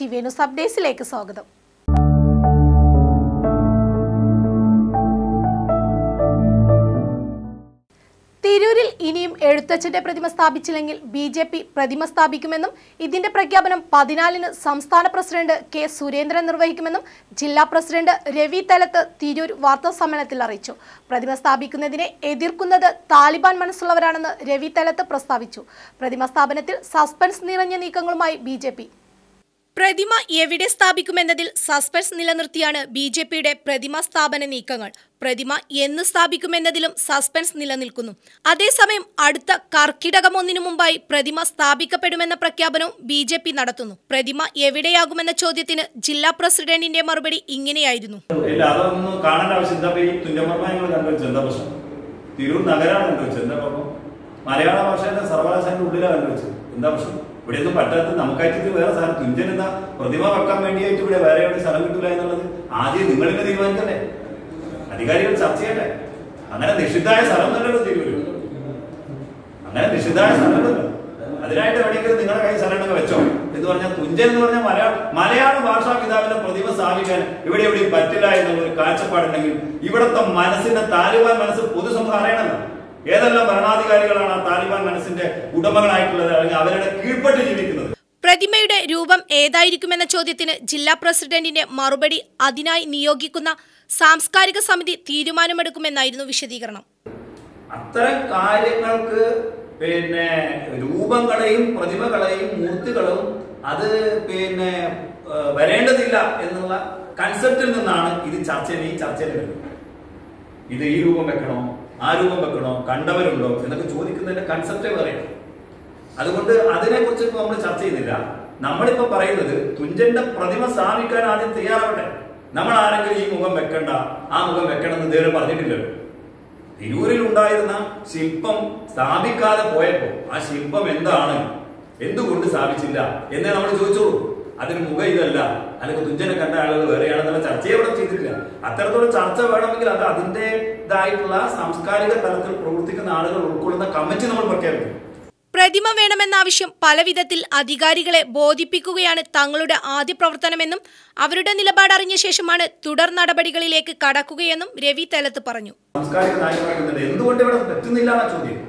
T V news സ്വാഗതം. തിരൂരിൽ ഇനിയും എഴുത്തച്ഛന്റെ പ്രതിമ സ്ഥാപിച്ചില്ലെങ്കിൽ ബി ജെ പി പ്രതിമ സ്ഥാപിക്കുമെന്നും ഇതിന്റെ പ്രഖ്യാപനം പതിനാലിന് സംസ്ഥാന പ്രസിഡന്റ് കെ സുരേന്ദ്രൻ നിർവഹിക്കുമെന്നും ജില്ലാ പ്രസിഡന്റ് രവി തലത്ത് തിരൂർ വാർത്താ സമ്മേളനത്തിൽ അറിയിച്ചു. പ്രതിമ സ്ഥാപിക്കുന്നതിനെ എതിർക്കുന്നത് താലിബാൻ മനസ്സുള്ളവരാണെന്ന് രവി തലത്ത് പ്രസ്താവിച്ചു. പ്രതിമ സ്ഥാപനത്തിൽ സസ്പെൻസ് നിറഞ്ഞ നീക്കങ്ങളുമായി ബി പ്രതിമ എവിടെ സ്ഥാപിക്കുമെന്നതിൽ സസ്പെൻസ് നിലനിർത്തിയാണ് ബി ജെ പിയുടെ പ്രതിമ സ്ഥാപന നീക്കങ്ങൾ. പ്രതിമ എന്ന് സ്ഥാപിക്കുമെന്നതിലും സസ്പെൻസ് നിലനിൽക്കുന്നു. അതേസമയം അടുത്ത കർക്കിടകം ഒന്നിനു മുമ്പായി പ്രതിമ സ്ഥാപിക്കപ്പെടുമെന്ന പ്രഖ്യാപനവും ബി ജെ പി നടത്തുന്നു. പ്രതിമ എവിടെയാകുമെന്ന ചോദ്യത്തിന് ജില്ലാ പ്രസിഡന്റിന്റെ മറുപടി ഇങ്ങനെയായിരുന്നു. തിരൂർ നഗരമാണ് മലയാള ഭാഷയുടെ സർവകലാശാലയുടെ ഉള്ളിലാണ് കണ്ടുവച്ചത് എന്താ പ്രശ്നം? ഇവിടെ ഒന്നും പറ്റാത്ത നമുക്കായിട്ട് വേറെ സാധനം തുഞ്ചൻ എന്ന പ്രതിമ വെക്കാൻ വേണ്ടിയായിട്ട് ഇവിടെ വേറെ എവിടെ സ്ഥലം കിട്ടില്ല എന്നുള്ളത് ആദ്യം നിങ്ങൾ തന്നെ അധികാരികൾ ചർച്ച ചെയ്യട്ടെ. അങ്ങനെ നിഷിദ്ധായ സ്ഥലം തന്നെയല്ലോ തീരുമാനം അങ്ങനെ നിഷിദ്ധായ സ്ഥലമുണ്ടല്ലോ അതിനായിട്ട് എവിടെയെങ്കിലും നിങ്ങളുടെ കയ്യിൽ സ്ഥലം ഉണ്ടെങ്കിൽ വെച്ചോ. എന്ന് പറഞ്ഞാൽ തുഞ്ചൻ എന്ന് പറഞ്ഞാൽ മലയാള മലയാള ഭാഷാ പിതാവിന്റെ പ്രതിമ സ്ഥാപിക്കാൻ ഇവിടെ എവിടെയും പറ്റില്ല എന്നുള്ള ഒരു കാഴ്ചപ്പാടുണ്ടെങ്കിൽ ഇവിടുത്തെ മനസ്സിന്റെ താലിബാൻ മനസ്സ് പൊതുസമൂഹം അറിയണമല്ലോ. ഏതെല്ലാം ഭരണാധികാരികളാണ് ആ താലിബാൻ മനസ്സിന്റെ ഉടമകളായിട്ടുള്ളത് അല്ലെങ്കിൽ അവരുടെ കീഴ്പ്പെട്ട് ജീവിക്കുന്നത്? പ്രതിമയുടെ രൂപം ഏതായിരിക്കുമെന്ന ചോദ്യത്തിന് ജില്ലാ പ്രസിഡന്റിന്റെ മറുപടി അതിനായി നിയോഗിക്കുന്ന സാംസ്കാരിക സമിതി തീരുമാനമെടുക്കുമെന്നായിരുന്നു വിശദീകരണം. അത്തരം കാര്യങ്ങൾക്ക് പിന്നെ രൂപങ്ങളെയും പ്രതിമകളെയും മൂർത്തികളും അത് പിന്നെ വരേണ്ടതില്ല എന്നുള്ള കൺസെപ്റ്റിൽ നിന്നാണ് ഇത് ചർച്ചയിൽ ഈ ചർച്ചയിൽ വരുന്നത്. ഇത് ഈ രൂപം വെക്കണോ? ആ രൂപം വെക്കണോ? കണ്ടവരുണ്ടോ? എന്നൊക്കെ ചോദിക്കുന്നതിന്റെ കൺസെപ്റ്റേ പറയണം അതുകൊണ്ട് അതിനെ കുറിച്ച് ഇപ്പൊ നമ്മൾ ചർച്ച ചെയ്യുന്നില്ല. നമ്മളിപ്പോ പറയുന്നത് തുഞ്ചന്റെ പ്രതിമ സ്ഥാപിക്കാൻ ആദ്യം തയ്യാറാവട്ടെ. നമ്മൾ ആരെങ്കിലും ഈ മുഖം വെക്കണ്ട. ആ മുഖം വെക്കണം എന്ന് ഇതുവരെ പറഞ്ഞിട്ടില്ലല്ലോ. തിരൂരിൽ ഉണ്ടായിരുന്ന ശില്പം സ്ഥാപിക്കാതെ പോയപ്പോ ആ ശില്പം എന്താണ്? എന്തുകൊണ്ട് സ്ഥാപിച്ചില്ല? എന്നേ നമ്മൾ ചോദിച്ചോളൂ. അതിന് മുഖം ഇതല്ല. അല്ലെങ്കിൽ തുഞ്ചനെ കണ്ട ആളുകൾ വേറെയാണെന്നുള്ള അത്തരത്തിലുള്ള ചർച്ച വേണമെങ്കിൽ അത് അതിന്റെതായിട്ടുള്ള സാംസ്കാരിക തലത്തിൽ പ്രവർത്തിക്കുന്ന ആളുകൾ ഉൾക്കൊള്ളുന്ന കമ്മിറ്റി നമ്മൾ പ്രഖ്യാപിക്കും. പ്രതിമ വേണമെന്ന ആവശ്യം പല വിധത്തിൽ അധികാരികളെ ബോധിപ്പിക്കുകയാണ് തങ്ങളുടെ ആദ്യ പ്രവർത്തനമെന്നും അവരുടെ നിലപാട് അറിഞ്ഞ ശേഷമാണ് തുടർ നടപടികളിലേക്ക് കടക്കുകയെന്നും രവി തലത്ത് പറഞ്ഞു. എന്തുകൊണ്ട് ഇവിടെ പറ്റുന്നില്ല എന്ന ചോദ്യം.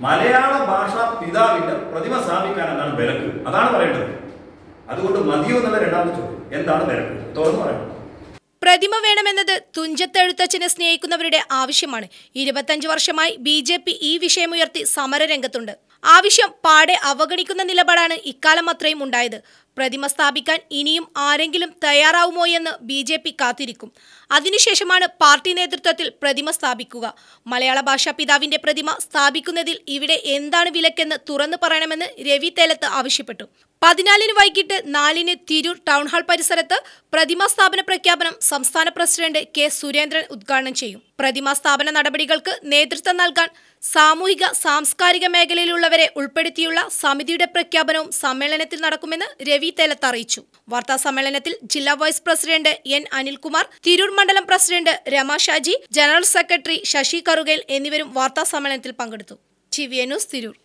മലയാള ഭാഷാ പിതാവിന്റെ പ്രതിമ സ്ഥാപിക്കാൻ എന്താണ് വിലക്ക്? അതാണ് പറയേണ്ടത്. അതുകൊണ്ട് മതിയോ എന്നുള്ള രണ്ടാമത്തെ ചോദ്യം. എന്താണ് വിലക്ക്? തുറന്നു പറയണം പ്രതിമ വേണമെന്നത് തുഞ്ചത്തെഴുത്തച്ഛനെ സ്നേഹിക്കുന്നവരുടെ ആവശ്യമാണ്. ഇരുപത്തഞ്ച് വർഷമായി ബി ജെ പി ഈ വിഷയമുയർത്തി സമരരംഗത്തുണ്ട്. ആവശ്യം പാടെ അവഗണിക്കുന്ന നിലപാടാണ് ഇക്കാലം അത്രയും ഉണ്ടായത്. പ്രതിമ സ്ഥാപിക്കാൻ ഇനിയും ആരെങ്കിലും തയ്യാറാവുമോ എന്ന് ബി ജെ പി കാത്തിരിക്കും. അതിനുശേഷമാണ് പാർട്ടി നേതൃത്വത്തിൽ പ്രതിമ സ്ഥാപിക്കുക. മലയാള ഭാഷാ പിതാവിന്റെ പ്രതിമ സ്ഥാപിക്കുന്നതിൽ ഇവിടെ എന്താണ് വിലക്കെന്ന് തുറന്നു പറയണമെന്ന് രവി തേലത്ത് ആവശ്യപ്പെട്ടു. പതിനാലിന് വൈകിട്ട് നാലിന് തിരൂർ ടൗൺഹാൾ പരിസരത്ത് പ്രതിമാ സ്ഥാപന പ്രഖ്യാപനം സംസ്ഥാന പ്രസിഡന്റ് കെ സുരേന്ദ്രൻ ഉദ്ഘാടനം ചെയ്യും. പ്രതിമാ സ്ഥാപന നടപടികൾക്ക് നേതൃത്വം നൽകാൻ സാമൂഹിക സാംസ്കാരിക മേഖലയിലുള്ളവരെ ഉൾപ്പെടുത്തിയുള്ള സമിതിയുടെ പ്രഖ്യാപനവും സമ്മേളനത്തിൽ നടക്കുമെന്ന് രവി തേലത്ത് അറിയിച്ചു. വാർത്താ സമ്മേളനത്തിൽ ജില്ലാ vice president N Anilkumar Tirur മണ്ഡലം president Rama Shaji general secretary Sasi Karukel എന്നിവരും വാർത്താ സമ്മേളനത്തിൽ പങ്കെടുത്തു. ന്യൂസ് തിരൂർ.